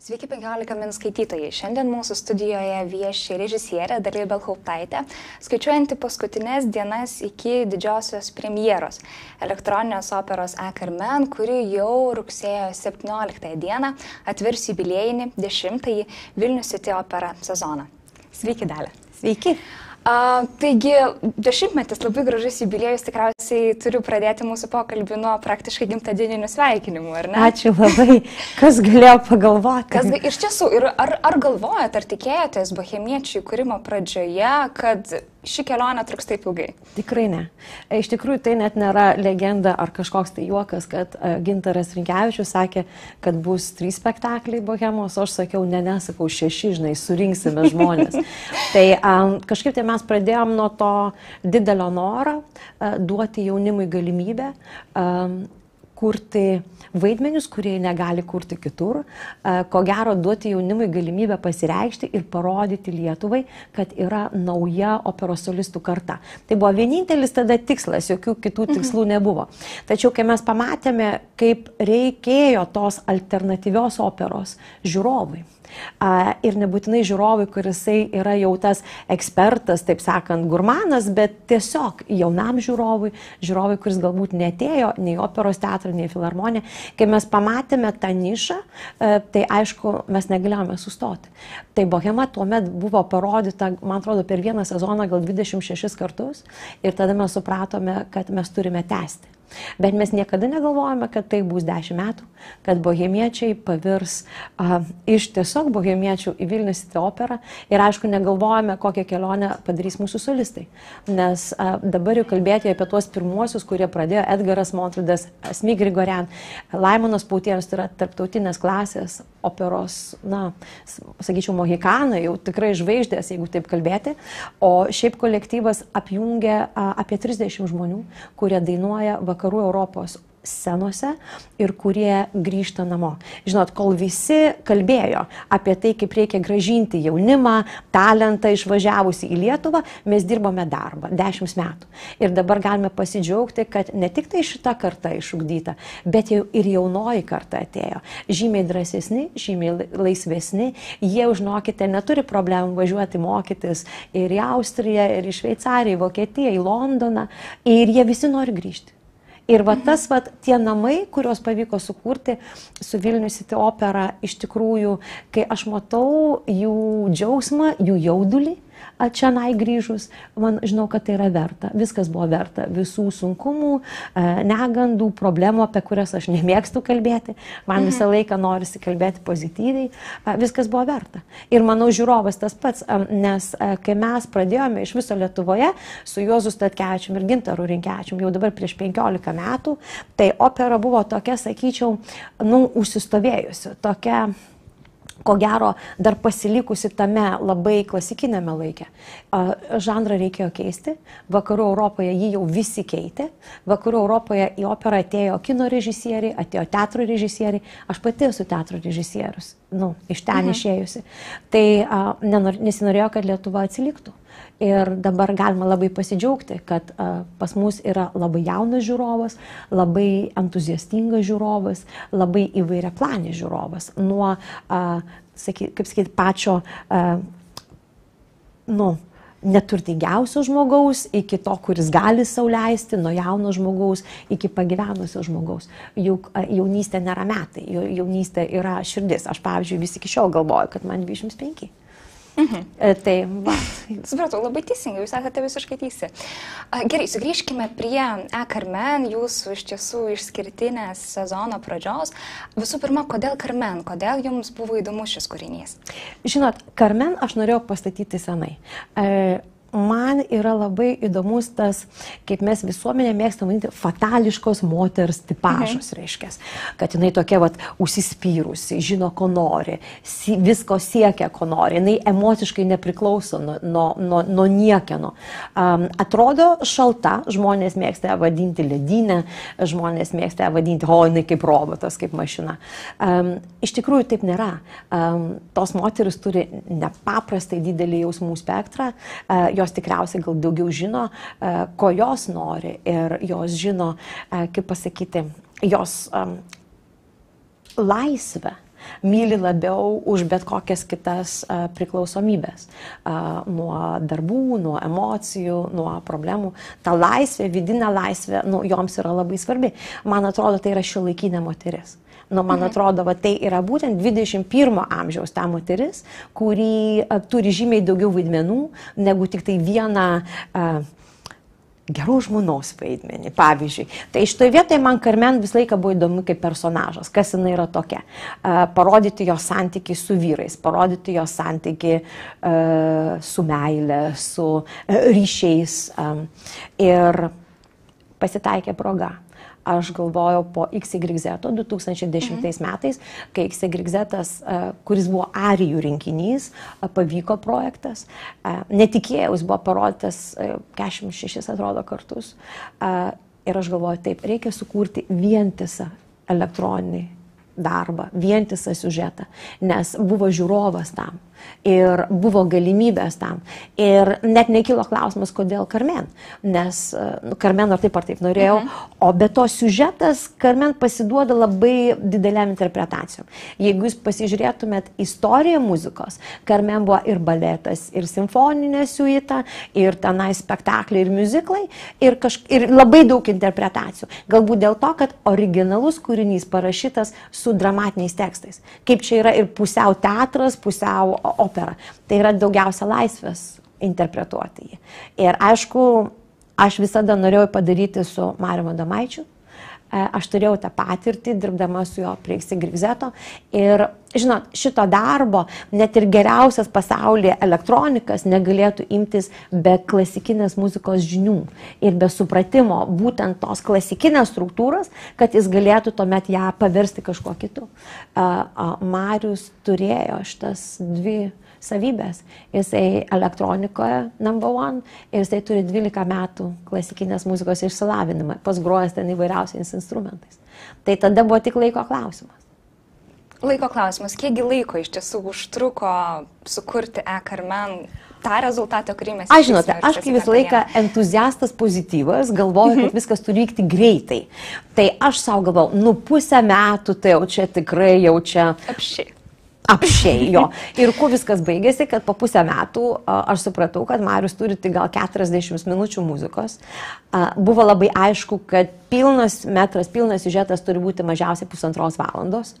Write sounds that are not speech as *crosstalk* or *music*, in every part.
Sveiki 15 min skaitytojai. Šiandien mūsų studijoje vieši režisierė Dalia Belhauptaitė, skaičiuojanti paskutinės dienas iki didžiosios premjeros elektroninės operos Akermen, kuri jau rugsėjo 17 dieną atvers jubiliejinį 10-ąjį Vilnius City opera sezoną. Sveiki, Dalia. Sveiki. A, taigi, dešimtmetis labai gražus jubiliejus, tikriausiai turiu pradėti mūsų pokalbį nuo praktiškai gimtadieninių sveikinimų, ar ne? Ačiū labai. Kas galėjo pagalvoti? Kas, iš tiesų, ir ar, ar galvojat, ar tikėjotės bohemiečių kūrimo pradžioje, kad ši kelionė truks taip ilgai? Tikrai ne. Iš tikrųjų, tai net nėra legenda ar kažkoks tai juokas, kad uh, Gintaras Rinkevičius sakė, kad bus trys spektakliai bohemos, o aš sakiau, ne, nesakau, šeši, žinai, surinksime žmonės. *laughs* tai um, kažkaip tai mes pradėjom nuo to didelio noro uh, duoti jaunimui galimybę um, kurti vaidmenius, kurie negali kurti kitur, ko gero duoti jaunimui galimybę pasireikšti ir parodyti Lietuvai, kad yra nauja operos solistų karta. Tai buvo vienintelis tada tikslas, jokių kitų mhm. tikslų nebuvo. Tačiau kai mes pamatėme, kaip reikėjo tos alternatyvios operos žiūrovui, Ir nebūtinai žiūrovui, kuris yra jau tas ekspertas, taip sakant, gurmanas, bet tiesiog jaunam žiūrovui, žiūrovui, kuris galbūt netėjo nei operos teatrą, nei filharmoniją. Kai mes pamatėme tą nišą, e, tai aišku, mes negalėjome sustoti. Tai Bohema tuomet buvo parodyta, man atrodo, per vieną sezoną gal 26 kartus ir tada mes supratome, kad mes turime tęsti. Bet mes niekada negalvojame, kad tai bus dešimt metų, kad bohemiečiai pavirs a, iš tiesiog bohemiečių į Vilnius į operą ir aišku negalvojame, kokią kelionę padarys mūsų solistai. Nes a, dabar jau kalbėti apie tuos pirmuosius, kurie pradėjo Edgaras Montrudas, Asmi Grigorian, Laimonas Pautienas, tai yra tarptautinės klasės operos, na, sakyčiau, mohikanai, jau tikrai žvaigždės, jeigu taip kalbėti. O šiaip kolektyvas apjungia a, apie 30 žmonių, kurie dainuoja vakarų vakarų Europos scenose ir kurie grįžta namo. Žinot, kol visi kalbėjo apie tai, kaip reikia gražinti jaunimą, talentą išvažiavusi į Lietuvą, mes dirbome darbą dešimt metų. Ir dabar galime pasidžiaugti, kad ne tik tai šita karta išugdyta, bet jau ir jaunoji karta atėjo. Žymiai drąsesni, žymiai laisvesni, jie, užnokite, neturi problemų važiuoti mokytis ir į Austriją, ir į Šveicariją, į Vokietiją, į Londoną. Ir jie visi nori grįžti. Ir va tas, va, tie namai, kuriuos pavyko sukurti su Vilnius City opera, iš tikrųjų, kai aš matau jų džiaugsmą, jų jaudulį, čia nai grįžus, man žinau, kad tai yra verta. Viskas buvo verta. Visų sunkumų, e, negandų, problemų, apie kurias aš nemėgstu kalbėti. Man visą mhm. laiką norisi kalbėti pozityviai. E, viskas buvo verta. Ir manau, žiūrovas tas pats, e, nes kai mes pradėjome iš viso Lietuvoje su Juozu Statkevičium ir Gintaru Rinkevičium jau dabar prieš 15 metų, tai opera buvo tokia, sakyčiau, nu, užsistovėjusi, tokia ko gero dar pasilikusi tame labai klasikinėme laikė. Žanrą reikėjo keisti, vakarų Europoje jį jau visi keitė, vakarų Europoje į operą atėjo kino režisieriai, atėjo teatro režisieriai, aš pati esu teatro režisierius, nu, iš ten mhm. išėjusi. Tai a, nesinorėjo, kad Lietuva atsiliktų. Ir dabar galima labai pasidžiaugti, kad pas mus yra labai jaunas žiūrovas, labai entuziastingas žiūrovas, labai įvairia planė žiūrovas. Nuo, saky, kaip sakyti, pačio, nu, neturtingiausio žmogaus iki to, kuris gali sauliaisti, nuo jauno žmogaus iki pagyvenusio žmogaus. Juk jaunystė nėra metai, jaunystė yra širdis. Aš, pavyzdžiui, vis iki šiol galvoju, kad man 25. Mhm. Tai, va. Supratau, labai teisingai, jūs esate visiškai teisi. Gerai, sugrįžkime prie E-Carmen, jūsų iš tiesų išskirtinės sezono pradžios. Visų pirma, kodėl Carmen, kodėl jums buvo įdomus šis kūrinys? Žinot, Carmen aš norėjau pastatyti senai. E, man yra labai įdomus tas, kaip mes visuomenė mėgstam vadinti, fatališkos moters tipažas, mhm. reiškia, kad jinai tokia vat užsispyrusi, žino, ko nori, si, visko siekia, ko nori, jinai emociškai nepriklauso nuo, nuo, nuo, nuo niekieno. Um, atrodo šalta, žmonės mėgsta ją vadinti ledinę, žmonės mėgsta ją vadinti, o jinai kaip robotas, kaip mašina. Um, iš tikrųjų taip nėra. Um, tos moteris turi nepaprastai didelį jausmų spektrą. Uh, jos tikriausiai gal daugiau žino, e, ko jos nori ir jos žino, e, kaip pasakyti, jos laisvę myli labiau už bet kokias kitas a, priklausomybės. A, nuo darbų, nuo emocijų, nuo problemų. Ta laisvė, vidinė laisvė, nu, joms yra labai svarbi. Man atrodo, tai yra šio laikinė moteris. Nu, man mhm. atrodo, va, tai yra būtent 21 amžiaus ta moteris, kuri a, turi žymiai daugiau vaidmenų negu tik tai vieną a, geros žmonos vaidmenį, pavyzdžiui. Tai šitoje vietoje man Karmen visą laiką buvo įdomu kaip personažas, kas jinai yra tokia. Uh, parodyti jos santykiai su vyrais, parodyti jos santykiai uh, su meile, su uh, ryšiais. Um, ir pasitaikė proga aš galvojau po XYZ 2010 mhm. metais, kai XYZ, e, kuris buvo arijų rinkinys, e, pavyko projektas. E, netikėjau, jis buvo parodytas 46 atrodo kartus. Ir aš galvoju, taip, reikia sukurti vientisą elektroninį darbą, vientisą siužetą, nes buvo žiūrovas tam ir buvo galimybės tam. Ir net nekilo klausimas, kodėl Karmen, nes nu, Karmen ar taip ar taip norėjau, mhm. o be to siužetas Karmen pasiduoda labai dideliam interpretacijom. Jeigu jūs pasižiūrėtumėt istoriją muzikos, Karmen buvo ir baletas, ir simfoninė siuita, ir tenai spektakliai, ir muziklai, ir, kaž... ir labai daug interpretacijų. Galbūt dėl to, kad originalus kūrinys parašytas su dramatiniais tekstais. Kaip čia yra ir pusiau teatras, pusiau opera. Tai yra daugiausia laisvės interpretuoti jį. Ir aišku, aš visada norėjau padaryti su Mariu Domaičiu. E, aš turėjau tą patirtį, dirbdama su juo prie Grigzeto. Ir, žinot, šito darbo net ir geriausias pasaulyje elektronikas negalėtų imtis be klasikinės muzikos žinių ir be supratimo būtent tos klasikinės struktūros, kad jis galėtų tuomet ją paversti kažkuo kitu. Marius turėjo šitas dvi savybės. Jisai elektronikoje number one ir jisai turi 12 metų klasikinės muzikos išsilavinimą, pasgrojęs ten įvairiausiais instrumentais. Tai tada buvo tik laiko klausimas. Laiko klausimas, kiekgi laiko iš tiesų užtruko sukurti e-karmen tą rezultatą, kurį mes Aš žinote, aš kaip visą laiką entuziastas pozityvas, galvoju, kad mhm. viskas turi vykti greitai. Tai aš savo galvoju, nu pusę metų, tai jau čia tikrai jau čia. Apšiai apšiai jo. *laughs* Ir kuo viskas baigėsi, kad po pusę metų aš supratau, kad Marius turi tik gal 40 minučių muzikos. Buvo labai aišku, kad pilnas metras, pilnas siužetas turi būti mažiausiai pusantros valandos.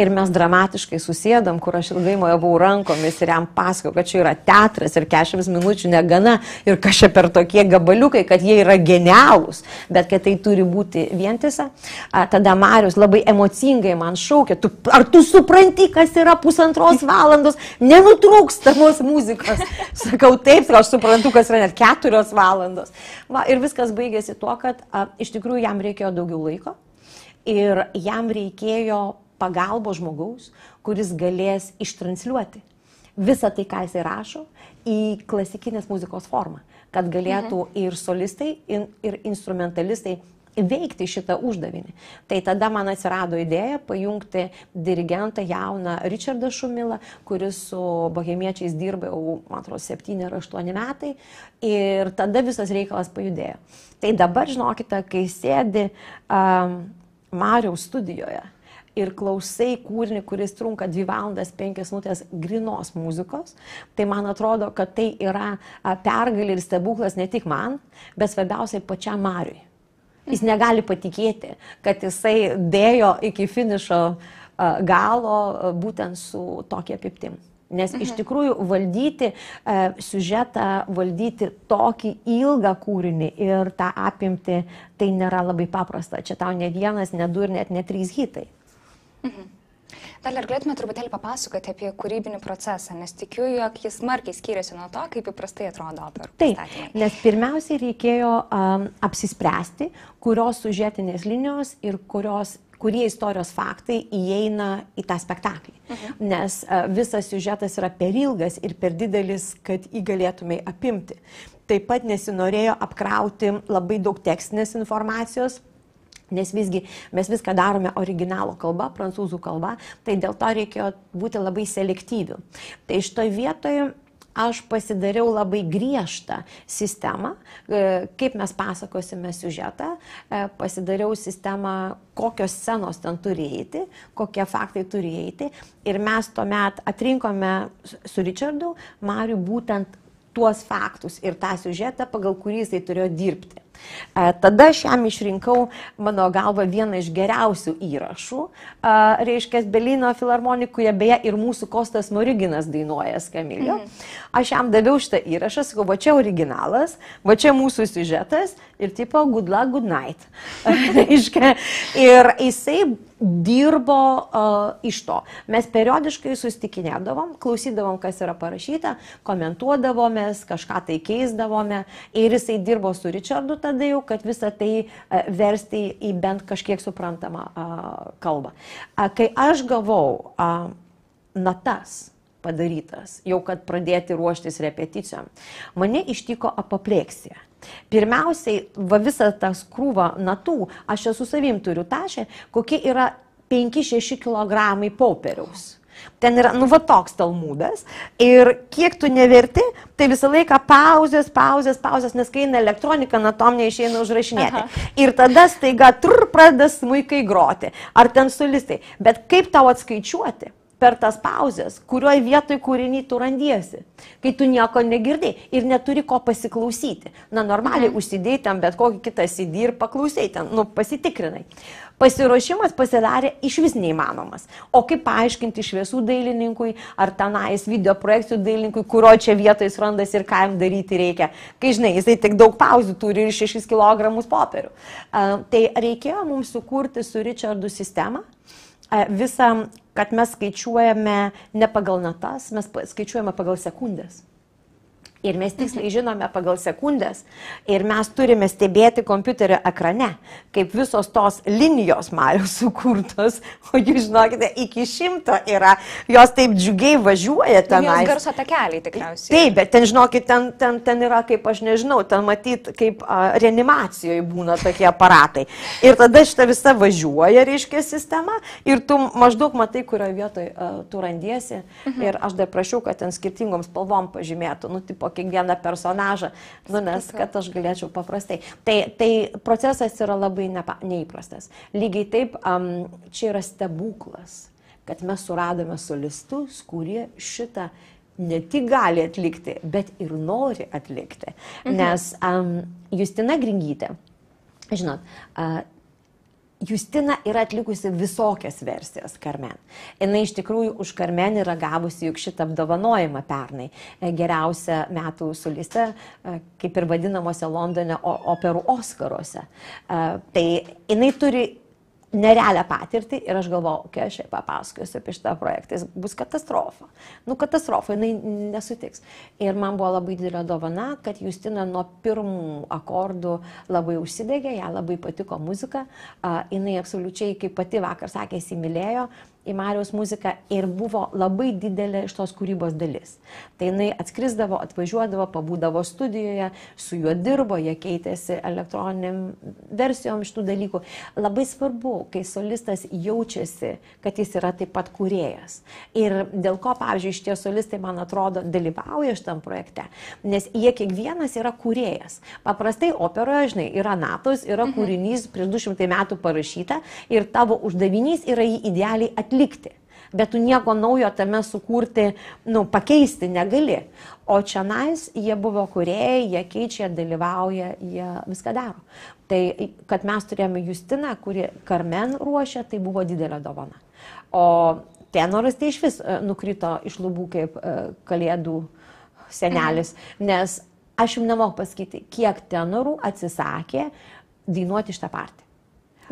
Ir mes dramatiškai susėdam, kur aš ilgai mojavau rankomis ir jam pasakau, kad čia yra teatras ir 40 minučių negana ir kažkaip per tokie gabaliukai, kad jie yra genialūs, bet kad tai turi būti vientisa. Tada Marius labai emocingai man šaukė, tu, ar tu supranti, kas yra pusantros valandos nenutrūkstamos muzikos? *laughs* Sakau, taip, aš suprantu, kas yra net keturios valandos. Va, ir viskas baigėsi tuo, kad a, iš tikrųjų jam jam reikėjo daugiau laiko ir jam reikėjo pagalbos žmogaus, kuris galės ištransliuoti visą tai, ką jisai rašo, į klasikinės muzikos formą, kad galėtų mhm. ir solistai, ir instrumentalistai veikti šitą uždavinį. Tai tada man atsirado idėja pajungti dirigentą jauną Richardą Šumilą, kuris su bohemiečiais dirba jau, man atrodo, 7 ar 8 metai. Ir tada visas reikalas pajudėjo. Tai dabar, žinokite, kai sėdi um, Mariaus studijoje ir klausai kūrinį, kuris trunka 2 valandas 5 minutės grinos muzikos, tai man atrodo, kad tai yra pergalė ir stebuklas ne tik man, bet svarbiausiai pačiam Mariui. Jis negali patikėti, kad jisai dėjo iki finišo galo būtent su tokia apiptim. Nes mhm. iš tikrųjų valdyti e, siužetą, valdyti tokį ilgą kūrinį ir tą apimti, tai nėra labai paprasta. Čia tau ne vienas, ne du ir net ne trys hitai. Mhm. Dar ar galėtume truputėlį papasakoti apie kūrybinį procesą, nes tikiu, jog jis smarkiai skiriasi nuo to, kaip įprastai atrodo operų. Taip, nes pirmiausiai reikėjo um, apsispręsti, kurios sužetinės linijos ir kurios kurie istorijos faktai įeina į tą spektaklį. Mhm. Nes uh, visas siužetas yra per ilgas ir per didelis, kad jį galėtumai apimti. Taip pat nesinorėjo apkrauti labai daug tekstinės informacijos, Nes visgi mes viską darome originalo kalba, prancūzų kalba, tai dėl to reikėjo būti labai selektyviu. Tai šitoje vietoje aš pasidariau labai griežtą sistemą, e, kaip mes pasakosime siužetą, e, pasidariau sistemą, kokios scenos ten turi eiti, kokie faktai turi eiti. Ir mes tuomet atrinkome su Richardu Mariu būtent tuos faktus ir tą siužetą, pagal kurį jisai turėjo dirbti. E, tada aš jam išrinkau, mano galva, vieną iš geriausių įrašų, e, reiškia, Belino filharmonikoje, beje, ir mūsų Kostas Moriginas dainuoja Skamilio. Mhm. Aš jam daviau šitą įrašą, sakau, va čia originalas, va čia mūsų siužetas ir tipo good luck, good night. *laughs* reiškia, ir jisai dirbo uh, iš to. Mes periodiškai sustikinėdavom, klausydavom, kas yra parašyta, komentuodavomės, kažką tai keisdavome ir jisai dirbo su Richardu tada jau, kad visą tai uh, versti į bent kažkiek suprantamą uh, kalbą. Uh, kai aš gavau uh, natas, padarytas, jau kad pradėti ruoštis repeticijom, mane ištiko apopleksija. Pirmiausiai, va visą tą krūvą natų, aš esu savim turiu tašę, kokie yra 5-6 kg popieriaus. Ten yra, nu, va toks talmudas. Ir kiek tu neverti, tai visą laiką pauzės, pauzės, pauzės, nes kai eina elektronika, na tom neišeina užrašinėti. Aha. Ir tada staiga tur pradeda smūkai groti. Ar ten solistai. Bet kaip tau atskaičiuoti? Per tas pauzes, kurioje vietoje kūrinį tu randiesi, kai tu nieko negirdai ir neturi ko pasiklausyti. Na, normaliai mhm. užsidėjai ten bet kokį kitą CD ir paklausai ten, nu, pasitikrinai. Pasiruošimas pasidarė iš vis neįmanomas. O kaip paaiškinti šviesų dailininkui ar tenais video projekcijų dailininkui, kurio čia vietoje jis randasi ir ką jam daryti reikia, kai žinai, jisai tik daug pauzių turi ir 6 kg popierių. Uh, tai reikėjo mums sukurti su Richardu sistemą, uh, visą kad mes skaičiuojame ne pagal natas, mes skaičiuojame pagal sekundės. Ir mes tiksliai žinome pagal sekundės. Ir mes turime stebėti kompiuterio ekrane, kaip visos tos linijos Mario sukurtos. *laughs* O jūs žinokite, iki šimto yra. Jos taip džiugiai važiuoja ten. Jos garso takeliai tikriausiai. Taip, bet ten, žinokit, ten, ten, ten yra, kaip aš nežinau, ten matyt, kaip a, reanimacijoje būna tokie aparatai. Ir tada šitą visą važiuoja, reiškia, sistema. Ir tu maždaug matai, kurioje vietoje a, tu randiesi. Mhm. Ir aš dar prašiau, kad ten skirtingom spalvom pažymėtų. Nu, tipo, kiekvieną personažą, nu, nes kad aš galėčiau paprastai. Tai, tai procesas yra labai nepa, neįprastas. Lygiai taip, um, čia yra stebuklas, kad mes suradome solistus, kurie šitą ne tik gali atlikti, bet ir nori atlikti. Mhm. Nes um, Justina Gringytė, žinot, uh, Justina yra atlikusi visokias versijas Karmen. Jis iš tikrųjų už Karmen yra gavusi juk šitą apdovanojimą pernai. E, geriausia metų soliste, kaip ir vadinamosi Londone operų Oskaruose. E, tai jinai turi nerealią patirtį ir aš galvoju, kai aš jai papasakosiu apie šitą projektą, jis bus katastrofa. Nu, katastrofa, jinai nesutiks. Ir man buvo labai didelė dovana, kad Justina nuo pirmų akordų labai užsidegė, ją labai patiko muzika, uh, jinai absoliučiai, kaip pati vakar sakė, įsimylėjo į Marijos muziką ir buvo labai didelė iš tos kūrybos dalis. Tai jinai atskrisdavo, atvažiuodavo, pabūdavo studijoje, su juo dirbo, jie keitėsi elektroniniam versijom šitų dalykų. Labai svarbu, kai solistas jaučiasi, kad jis yra taip pat kūrėjas. Ir dėl ko, pavyzdžiui, šitie solistai, man atrodo, dalyvauja šitam projekte, nes jie kiekvienas yra kūrėjas. Paprastai operoje, žinai, yra natos, yra mhm. kūrinys prieš 200 metų parašyta ir tavo uždavinys yra jį idealiai atlikti atlikti. Bet tu nieko naujo tame sukurti, nu, pakeisti negali. O čia nais jie buvo kuriejai, jie keičia, dalyvauja, jie viską daro. Tai, kad mes turėjome Justiną, kuri Karmen ruošia, tai buvo didelė dovana. O tenoras tai iš vis e, nukrito iš lubų kaip e, kalėdų senelis, nes aš jums nemoku pasakyti, kiek tenorų atsisakė dainuoti šitą partiją.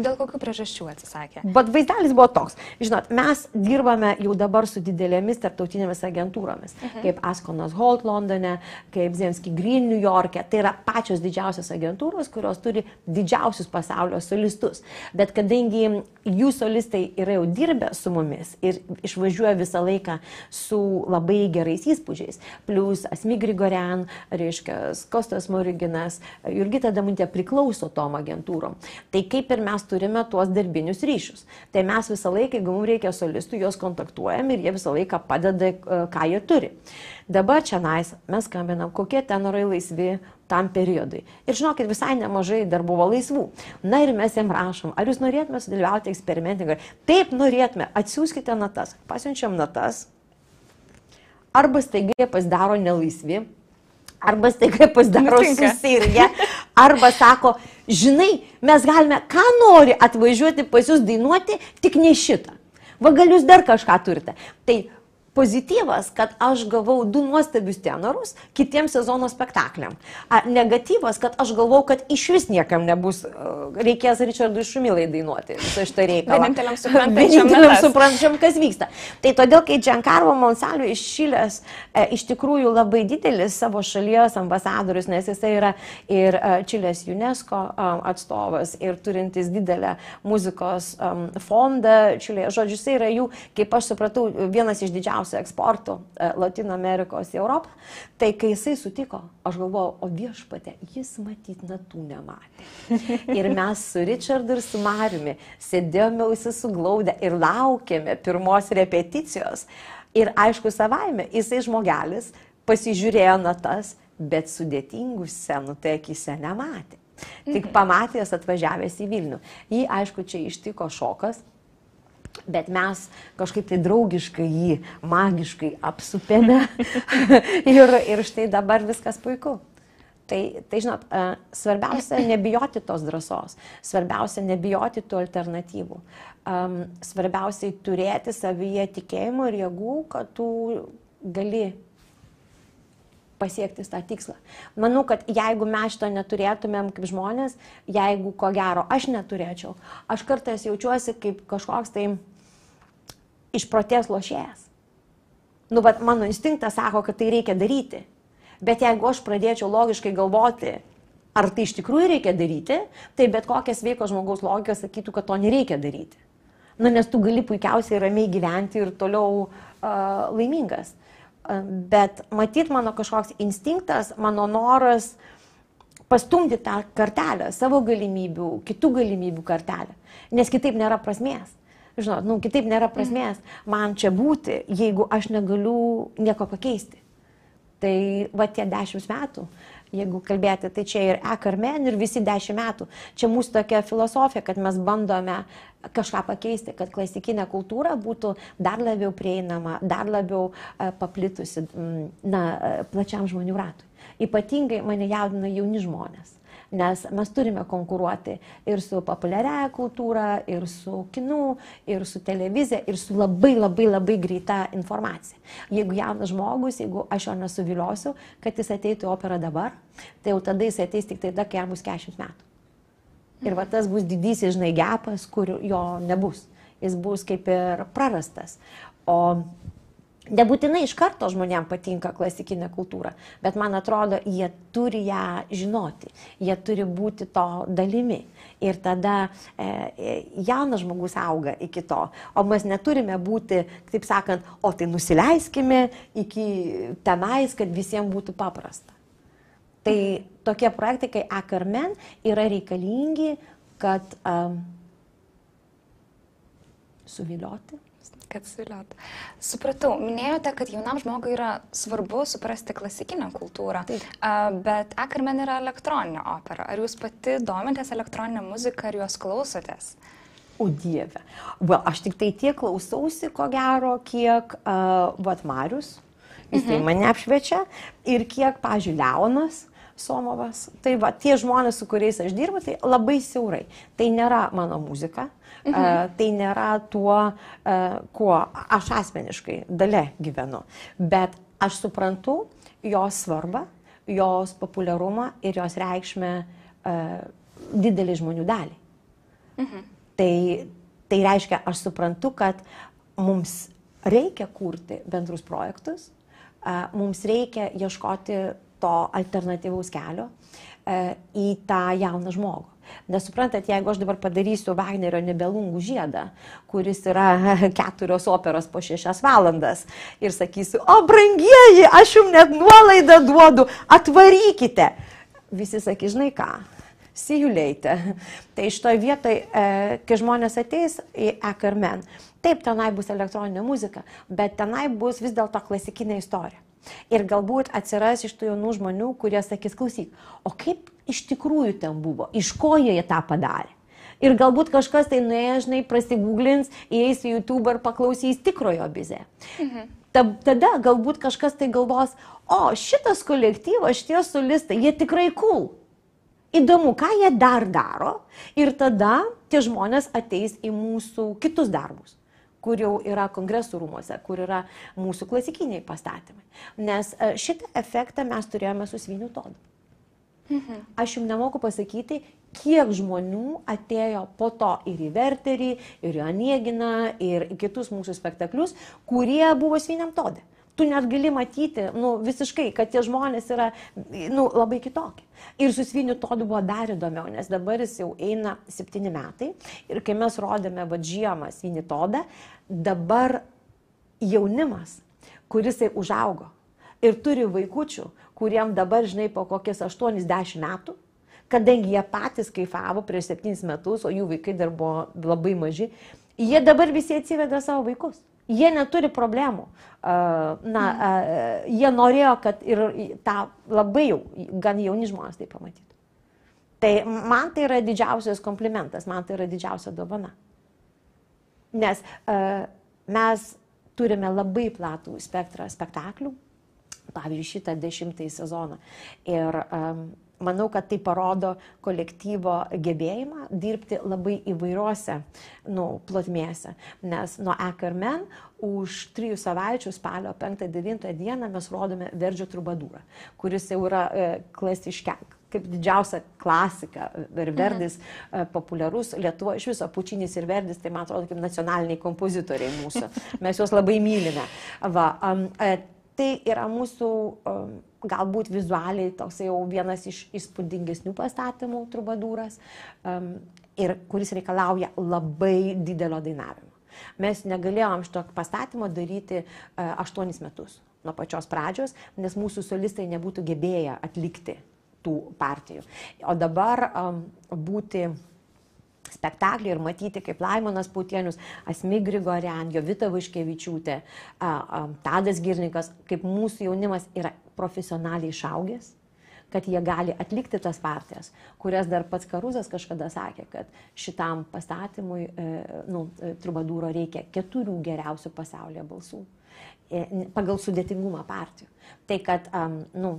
Dėl kokių priežasčių atsisakė? Bet vaizdelis buvo toks. Žinot, mes dirbame jau dabar su didelėmis tarptautinėmis agentūromis, uh mhm. -huh. kaip Askonas Holt Londone, kaip Zemski Green New York'e. Tai yra pačios didžiausios agentūros, kurios turi didžiausius pasaulio solistus. Bet kadangi jų solistai yra jau dirbę su mumis ir išvažiuoja visą laiką su labai gerais įspūdžiais, plus Asmi Grigorian, reiškia Kostas Moriginas, Jurgita Damuntė priklauso tom agentūrom. Tai kaip ir mes mes turime tuos darbinius ryšius. Tai mes visą laiką, jeigu mums reikia solistų, juos kontaktuojam ir jie visą laiką padeda, e, ką jie turi. Dabar čia nais mes skambinam, kokie tenorai laisvi tam periodui. Ir žinokit, visai nemažai dar buvo laisvų. Na ir mes jiem rašom, ar jūs norėtume sudalyvauti eksperimentingai. Taip norėtume, atsiųskite natas. Pasiunčiam natas. Arba staigiai pasidaro nelaisvi, arba staiga pasidaro susirgę, arba sako, žinai, mes galime, ką nori atvažiuoti pas jūs dainuoti, tik ne šitą. Va gal jūs dar kažką turite. Tai Pozityvas, kad aš gavau du nuostabius tenorus kitiems sezono spektakliam. A, negatyvas, kad aš galvau, kad iš vis niekam nebus, reikės Richardui Šumilai dainuoti visą šitą reikalą. Vieninteliam suprantančiam, Vieninteliam suprantančiam, kas vyksta. Tai todėl, kai Giancarlo Monsalio iš Šilės e, iš tikrųjų labai didelis savo šalies ambasadorius, nes jisai yra ir e, Čilės UNESCO e, atstovas ir turintis didelę muzikos e, fondą Čilėje. Žodžiu, jisai yra jų, kaip aš supratau, vienas iš didžiausių didžiausių eksportų e, Latino Amerikos į Europą. Tai kai jisai sutiko, aš galvojau, o viešpatė, jis matyt natų nematė. *laughs* Ir mes su Richardu ir su Mariumi sėdėjome visi suglaudę ir laukėme pirmos repeticijos. Ir aišku, savaime, jisai žmogelis pasižiūrėjo natas, bet sudėtingų scenų tai akise nematė. Tik mhm. pamatęs atvažiavęs į Vilnių. Jį, aišku, čia ištiko šokas, Bet mes kažkaip tai draugiškai jį, magiškai apsupėme *laughs* ir, ir štai dabar viskas puiku. Tai, tai žinot, e, svarbiausia nebijoti tos drąsos, svarbiausia nebijoti tų alternatyvų, svarbiausiai turėti savyje tikėjimo ir jėgų, kad tu gali pasiekti tą tikslą. Manau, kad jeigu mes šito neturėtumėm kaip žmonės, jeigu ko gero aš neturėčiau, aš kartais jaučiuosi kaip kažkoks tai išprotės lošėjas. Nu, bet mano instinktas sako, kad tai reikia daryti. Bet jeigu aš pradėčiau logiškai galvoti, ar tai iš tikrųjų reikia daryti, tai bet kokia sveiko žmogaus logika sakytų, kad to nereikia daryti. Na, nes tu gali puikiausiai ramiai gyventi ir toliau uh, laimingas. Uh, bet matyt, mano kažkoks instinktas, mano noras pastumti tą kartelę, savo galimybių, kitų galimybių kartelę. Nes kitaip nėra prasmės žinot, nu, kitaip nėra prasmės man čia būti, jeigu aš negaliu nieko pakeisti. Tai va tie dešimt metų, jeigu kalbėti, tai čia ir ekarmen ir visi dešimt metų. Čia mūsų tokia filosofija, kad mes bandome kažką pakeisti, kad klasikinė kultūra būtų dar labiau prieinama, dar labiau uh, paplitusi na, uh, plačiam žmonių ratui. Ypatingai mane jaudina jauni žmonės nes mes turime konkuruoti ir su populiariaja kultūra, ir su kinu, ir su televizija, ir su labai labai labai greita informacija. Jeigu jaunas žmogus, jeigu aš jo nesuviliosiu, kad jis ateitų į operą dabar, tai jau tada jis ateis tik tada, kai jam bus 40 metų. Ir va tas bus didysis, žinai, gepas, kur jo nebus. Jis bus kaip ir prarastas. O Nebūtinai iš karto žmonėms patinka klasikinė kultūra, bet man atrodo, jie turi ją žinoti, jie turi būti to dalimi. Ir tada e, e, jaunas žmogus auga iki to. O mes neturime būti, taip sakant, o tai nusileiskime iki tenais, kad visiems būtų paprasta. Tai tokie projektai kaip Akarmen yra reikalingi, kad um, suvilioti kad suviliot. Supratau, minėjote, kad jaunam žmogui yra svarbu suprasti klasikinę kultūrą, Taip. bet Akarmen yra elektroninė opera. Ar jūs pati domitės elektroninę muziką, ar juos klausotės? O Dieve. Well, aš tik tai tiek klausausi, ko gero, kiek uh, Vatmarius, jis tai mhm. mane apšviečia, ir kiek, pažiūrėjau, Leonas. Somovas. Tai va, tie žmonės, su kuriais aš dirbu, tai labai siaurai. Tai nėra mano muzika, Mhm. Tai nėra tuo, kuo aš asmeniškai dalė gyvenu. Bet aš suprantu jos svarbą, jos populiarumą ir jos reikšmę didelį žmonių dalį. Mhm. Tai, tai reiškia, aš suprantu, kad mums reikia kurti bendrus projektus, mums reikia ieškoti to alternatyvaus kelio į tą jauną žmogų. Nesuprantat, jeigu aš dabar padarysiu Wagnerio nebelungų žiedą, kuris yra *laughs* keturios operos po šešias valandas ir sakysiu, o brangieji, aš jums net nuolaidą duodu, atvarykite. Visi sakys, žinai ką, see you later. *laughs* Tai šitoje vietoje, kai žmonės ateis į Ekermen, taip, tenai bus elektroninė muzika, bet tenai bus vis dėlto klasikinė istorija. Ir galbūt atsiras iš tų jaunų žmonių, kurie sakys, klausyk, o kaip iš tikrųjų ten buvo, iš ko jie tą padarė. Ir galbūt kažkas tai nuėjęs, žinai, prasigūglins, įeis į YouTube ir paklausys tikrojo bizė. Mhm. Tada galbūt kažkas tai galvos, o šitas kolektyvas, šitie solistai, jie tikrai cool. Įdomu, ką jie dar daro. Ir tada tie žmonės ateis į mūsų kitus darbus kur jau yra kongresų rūmose, kur yra mūsų klasikiniai pastatymai. Nes e, šitą efektą mes turėjome su svinių todu. Mhm. Aš jums nemoku pasakyti, kiek žmonių atėjo po to ir į Verterį, ir į Anieginą, ir į kitus mūsų spektaklius, kurie buvo sviniam todė. Tu net gali matyti, nu, visiškai, kad tie žmonės yra, nu, labai kitokie. Ir su sviniu todu buvo dar įdomiau, nes dabar jis jau eina septyni metai. Ir kai mes rodėme va žiemą svinį todą, dabar jaunimas, kuris jau užaugo ir turi vaikučių, kuriem dabar, žinai, po kokias 80 metų, kadangi jie patys kaifavo prieš 7 metus, o jų vaikai dar buvo labai maži, jie dabar visi atsiveda savo vaikus. Jie neturi problemų. Na, jie norėjo, kad ir tą labai jau, gan jauni žmonės tai pamatytų. Tai man tai yra didžiausias komplimentas, man tai yra didžiausia dovana. Nes mes turime labai platų spektrą spektaklių, pavyzdžiui, šitą dešimtąjį sezoną. Ir um, manau, kad tai parodo kolektyvo gebėjimą dirbti labai įvairiuose nu, plotmėse. Nes nuo Ekermen už trijų savaičių, spalio 5-9 dieną, mes rodome Verdžio trubadūrą, kuris jau yra e, klasiškiak kaip didžiausia klasika ir Verdis mhm. populiarus Lietuvo, iš viso Pučinis ir Verdis, tai man atrodo kaip nacionaliniai kompozitoriai mūsų. Mes juos labai mylime. Va, um, tai yra mūsų galbūt vizualiai toks jau vienas iš įspūdingesnių pastatymų trubadūras ir kuris reikalauja labai didelio dainavimo. Mes negalėjom šito pastatymo daryti aštuonis metus nuo pačios pradžios, nes mūsų solistai nebūtų gebėję atlikti tų partijų. O dabar um, būti spektaklį ir matyti, kaip Laimonas Putienius, Asmi Grigorian, Jovita Vaškevičiūtė, Tadas Girnikas, kaip mūsų jaunimas yra profesionaliai išaugęs kad jie gali atlikti tas partijas, kurias dar pats Karuzas kažkada sakė, kad šitam pastatymui, e, nu, e, trubadūro reikia keturių geriausių pasaulyje balsų e, pagal sudėtingumą partijų. Tai, kad, um, nu,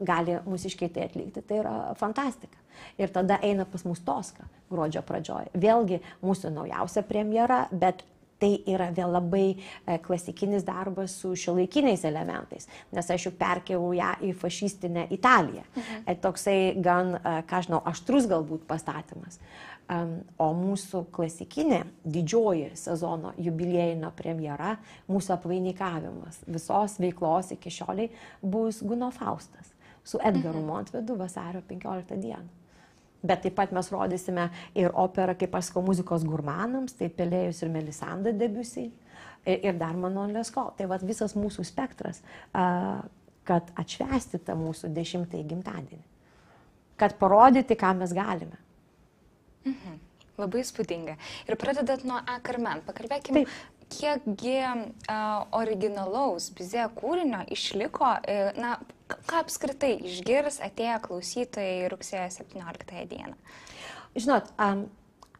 gali mūsiškiai tai atlikti, tai yra fantastika. Ir tada eina pas mus Toska gruodžio pradžioje. Vėlgi mūsų naujausia premjera, bet tai yra vėl labai e, klasikinis darbas su šiuolaikiniais elementais, nes aš jau perkėjau ją į fašistinę Italiją. Mhm. E, toksai gan, e, ką žinau, aštrus galbūt pastatymas. O mūsų klasikinė didžioji sezono jubiliejinio premjera, mūsų apvainikavimas visos veiklos iki šioliai bus Guno Faustas su Edgaru mhm. Montvedu vasario 15 dieną. Bet taip pat mes rodysime ir operą, kaip aš sakau, muzikos gurmanams, tai Pelėjus ir Melisanda debiusiai ir dar Manon Lesko. Tai vad visas mūsų spektras, kad atšvesti tą mūsų dešimtąjį gimtadienį. Kad parodyti, ką mes galime. Mhm. Labai spūdinga. Ir pradedat nuo A. Carmen. Pakalbėkime, Taip kiekgi uh, originalaus bizė kūrinio išliko, uh, na, ką apskritai išgirs atėję klausytojai rugsėjo 17 dieną? Žinot, um,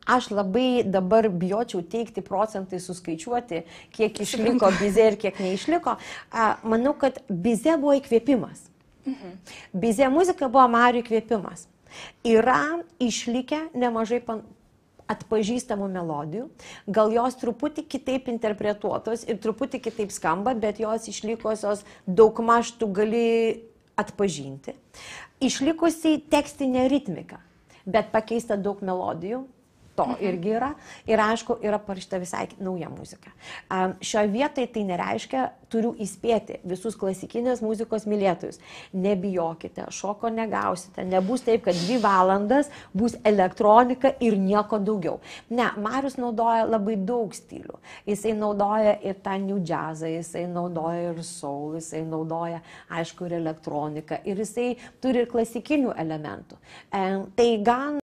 aš labai dabar bijočiau teikti procentai suskaičiuoti, kiek išliko bizė ir kiek neišliko. Manau, kad bizė buvo įkvėpimas. Mhm. Bizė muzika buvo Mario įkvėpimas. Yra išlikę nemažai pan atpažįstamų melodijų, gal jos truputį kitaip interpretuotos ir truputį kitaip skamba, bet jos išlikusios daugmaž tu gali atpažinti. Išlikusi tekstinė ritmika, bet pakeista daug melodijų, to irgi yra. Ir aišku, yra parašyta visai nauja muzika. Šioje vietoje tai nereiškia, turiu įspėti visus klasikinės muzikos mylėtojus. Nebijokite, šoko negausite, nebus taip, kad dvi valandas bus elektronika ir nieko daugiau. Ne, Marius naudoja labai daug stilių. Jisai naudoja ir tą new jazzą, jisai naudoja ir soul, jisai naudoja, aišku, ir elektroniką. Ir jisai turi ir klasikinių elementų. Tai gan